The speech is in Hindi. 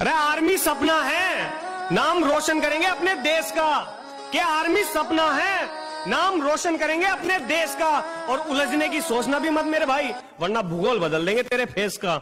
अरे आर्मी सपना है। नाम रोशन करेंगे अपने देश का। क्या आर्मी सपना है? नाम रोशन करेंगे अपने देश का। और उलझने की सोचना भी मत मेरे भाई, वरना भूगोल बदल देंगे तेरे फेस का।